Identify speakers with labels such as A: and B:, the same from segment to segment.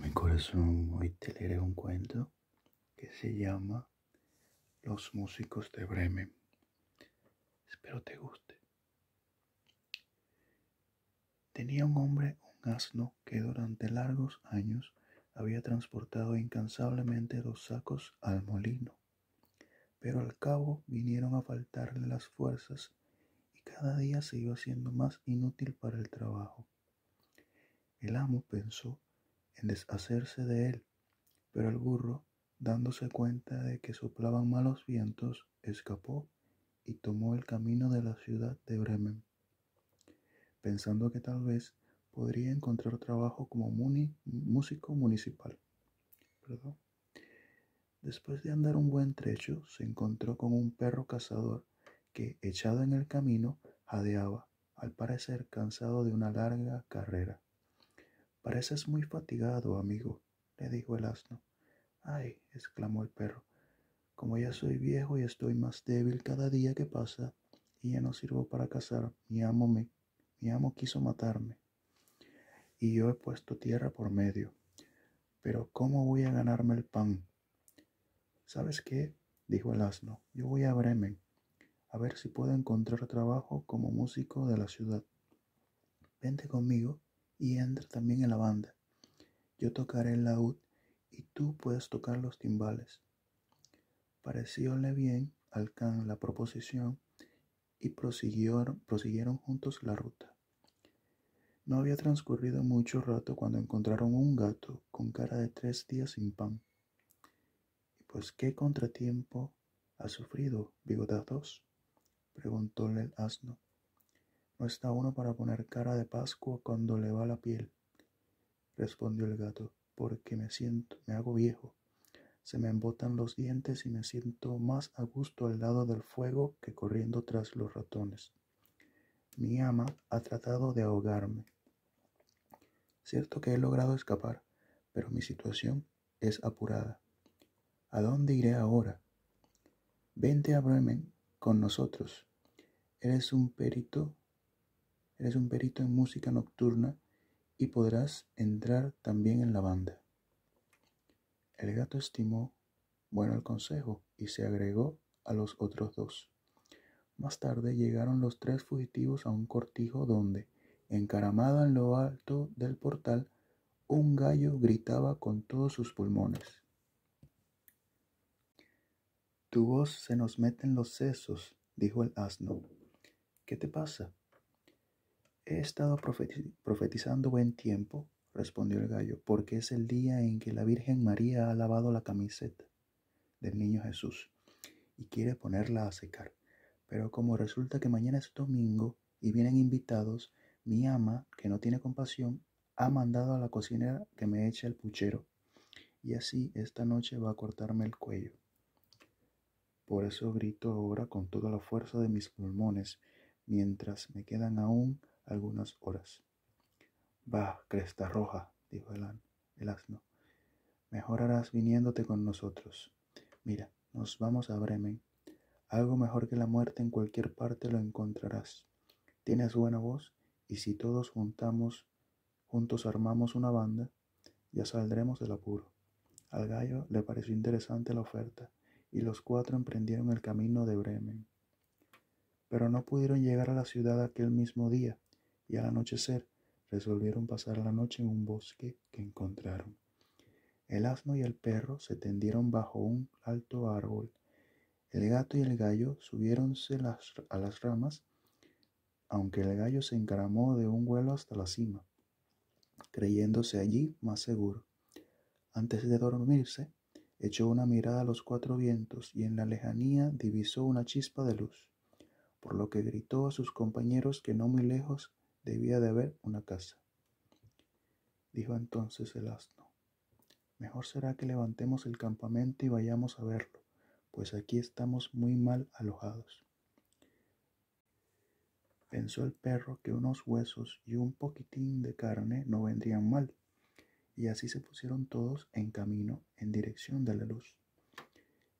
A: Mi corazón, hoy te leeré un cuento que se llama Los músicos de Bremen. Espero te guste. Tenía un hombre un asno que durante largos años había transportado incansablemente dos sacos al molino, pero al cabo vinieron a faltarle las fuerzas y cada día se iba haciendo más inútil para el trabajo. El amo pensó en deshacerse de él, pero el burro, dándose cuenta de que soplaban malos vientos, escapó y tomó el camino de la ciudad de Bremen, pensando que tal vez podría encontrar trabajo como músico municipal. Después de andar un buen trecho, se encontró con un perro cazador que, echado en el camino, jadeaba, al parecer cansado de una larga carrera. Pareces muy fatigado, amigo, le dijo el asno. Ay, exclamó el perro, como ya soy viejo y estoy más débil cada día que pasa, y ya no sirvo para cazar, mi amo me, mi amo quiso matarme, y yo he puesto tierra por medio. Pero ¿cómo voy a ganarme el pan? ¿Sabes qué? dijo el asno. Yo voy a Bremen, a ver si puedo encontrar trabajo como músico de la ciudad. Vente conmigo y entra también en la banda. Yo tocaré el laúd y tú puedes tocar los timbales. Parecióle bien al can la proposición y prosiguieron, prosiguieron juntos la ruta. No había transcurrido mucho rato cuando encontraron un gato con cara de tres días sin pan. ¿Y pues qué contratiempo ha sufrido, bigotados? preguntóle el asno. No está uno para poner cara de Pascua cuando le va la piel, respondió el gato, porque me siento, me hago viejo. Se me embotan los dientes y me siento más a gusto al lado del fuego que corriendo tras los ratones. Mi ama ha tratado de ahogarme. Cierto que he logrado escapar, pero mi situación es apurada. ¿A dónde iré ahora? Vente a Bremen con nosotros. Eres un perito Eres un perito en música nocturna y podrás entrar también en la banda. El gato estimó bueno el consejo y se agregó a los otros dos. Más tarde llegaron los tres fugitivos a un cortijo donde, encaramado en lo alto del portal, un gallo gritaba con todos sus pulmones. Tu voz se nos mete en los sesos, dijo el asno. ¿Qué te pasa? He estado profetizando buen tiempo, respondió el gallo, porque es el día en que la Virgen María ha lavado la camiseta del niño Jesús y quiere ponerla a secar. Pero como resulta que mañana es domingo y vienen invitados, mi ama, que no tiene compasión, ha mandado a la cocinera que me eche el puchero, y así esta noche va a cortarme el cuello. Por eso grito ahora con toda la fuerza de mis pulmones, mientras me quedan aún algunas horas. Bah, cresta roja, dijo el, el asno, mejor harás viniéndote con nosotros. Mira, nos vamos a Bremen. Algo mejor que la muerte en cualquier parte lo encontrarás. Tienes buena voz y si todos juntamos, juntos armamos una banda, ya saldremos del apuro. Al gallo le pareció interesante la oferta y los cuatro emprendieron el camino de Bremen. Pero no pudieron llegar a la ciudad aquel mismo día, y al anochecer resolvieron pasar la noche en un bosque que encontraron. El asno y el perro se tendieron bajo un alto árbol. El gato y el gallo subiéronse a las ramas, aunque el gallo se encaramó de un vuelo hasta la cima, creyéndose allí más seguro. Antes de dormirse, echó una mirada a los cuatro vientos y en la lejanía divisó una chispa de luz, por lo que gritó a sus compañeros que no muy lejos debía de haber una casa. Dijo entonces el asno, mejor será que levantemos el campamento y vayamos a verlo, pues aquí estamos muy mal alojados. Pensó el perro que unos huesos y un poquitín de carne no vendrían mal, y así se pusieron todos en camino en dirección de la luz.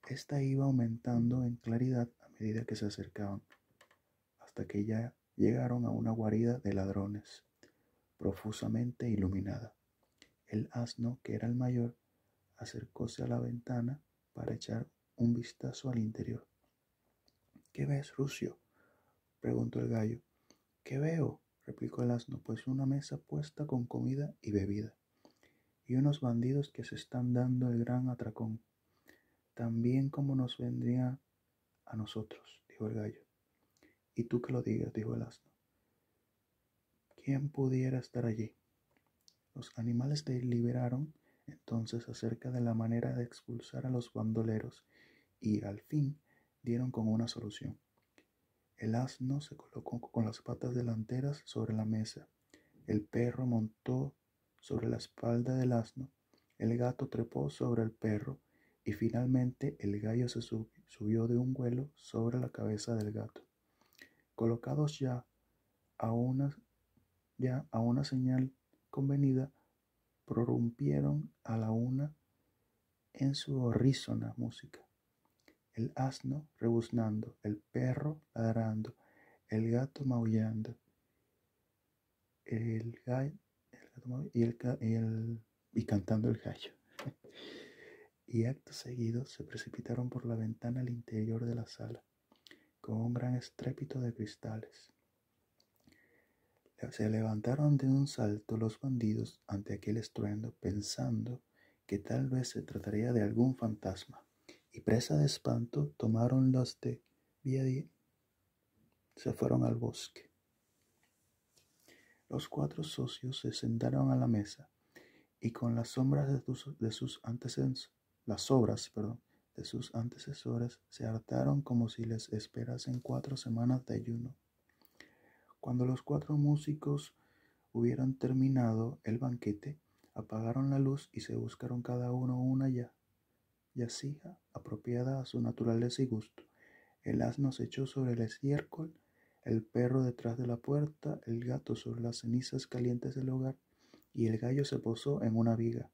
A: Esta iba aumentando en claridad a medida que se acercaban, hasta que ya llegaron a una guarida de ladrones, profusamente iluminada. El asno, que era el mayor, acercóse a la ventana para echar un vistazo al interior. ¿Qué ves, Rucio? preguntó el gallo. ¿Qué veo? replicó el asno, pues una mesa puesta con comida y bebida, y unos bandidos que se están dando el gran atracón, también como nos vendría a nosotros, dijo el gallo. Y tú que lo digas, dijo el asno. ¿Quién pudiera estar allí? Los animales deliberaron entonces acerca de la manera de expulsar a los bandoleros y al fin dieron con una solución. El asno se colocó con las patas delanteras sobre la mesa, el perro montó sobre la espalda del asno, el gato trepó sobre el perro y finalmente el gallo se subió de un vuelo sobre la cabeza del gato. Colocados ya a una, ya a una señal convenida, prorrumpieron a la una en su horrísona música. El asno rebuznando, el perro ladrando, el gato maullando, el gallo, y, el, y cantando el gallo. y acto seguido se precipitaron por la ventana al interior de la sala, con un gran estrépito de cristales. Se levantaron de un salto los bandidos ante aquel estruendo, pensando que tal vez se trataría de algún fantasma, y presa de espanto tomaron los de Viedi, se fueron al bosque. Los cuatro socios se sentaron a la mesa y con las sombras de, de sus antecesores, las obras, perdón, sus antecesores se hartaron como si les esperasen cuatro semanas de ayuno. Cuando los cuatro músicos hubieran terminado el banquete, apagaron la luz y se buscaron cada uno una ya, yacía apropiada a su naturaleza y gusto. El asno se echó sobre el estiércol, el perro detrás de la puerta, el gato sobre las cenizas calientes del hogar, y el gallo se posó en una viga.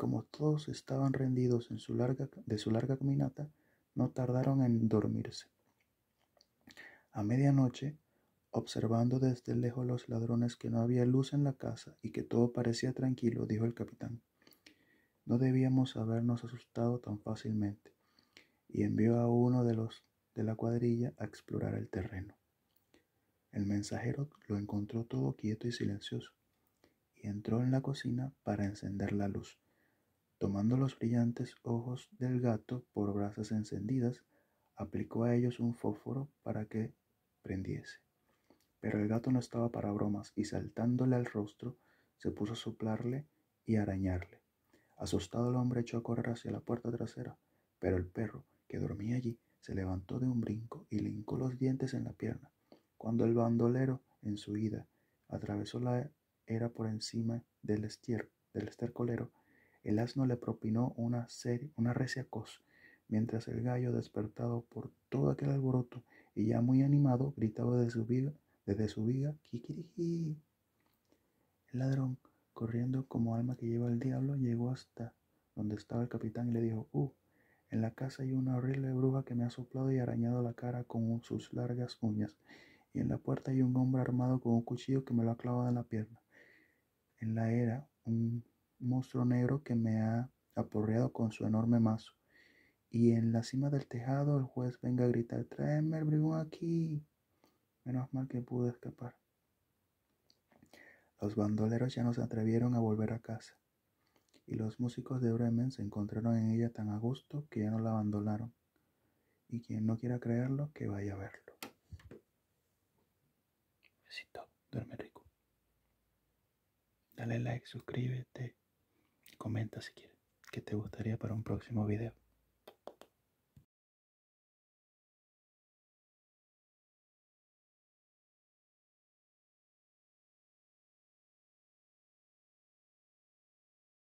A: Como todos estaban rendidos en su larga, de su larga caminata, no tardaron en dormirse. A medianoche, Observando desde lejos los ladrones que no había luz en la casa y que todo parecía tranquilo, dijo el capitán. No debíamos habernos asustado tan fácilmente, y envió a uno de los de la cuadrilla a explorar el terreno. El mensajero lo encontró todo quieto y silencioso, y entró en la cocina para encender la luz. Tomando los brillantes ojos del gato por brasas encendidas, aplicó a ellos un fósforo para que prendiese. Pero el gato no estaba para bromas y saltándole al rostro, se puso a soplarle y arañarle. Asustado el hombre echó a correr hacia la puerta trasera, pero el perro, que dormía allí, se levantó de un brinco y le hincó los dientes en la pierna. Cuando el bandolero, en su ida, atravesó la era por encima del, estier, del estercolero, el asno le propinó una, serie, una recia cos, mientras el gallo, despertado por todo aquel alboroto y ya muy animado, gritaba de su vida desde su viga, kikiriki. El ladrón, corriendo como alma que lleva el diablo, llegó hasta donde estaba el capitán y le dijo, uh, en la casa hay una horrible bruja que me ha soplado y arañado la cara con sus largas uñas, y en la puerta hay un hombre armado con un cuchillo que me lo ha clavado en la pierna. En la era, un monstruo negro que me ha aporreado con su enorme mazo. Y en la cima del tejado el juez venga a gritar, tráeme el bribón aquí. Menos mal que pude escapar. Los bandoleros ya no se atrevieron a volver a casa, y los músicos de Bremen se encontraron en ella tan a gusto que ya no la abandonaron. Y quien no quiera creerlo, que vaya a verlo. Besito, duerme rico. Dale like, suscríbete, comenta si quieres, que te gustaría para un próximo video.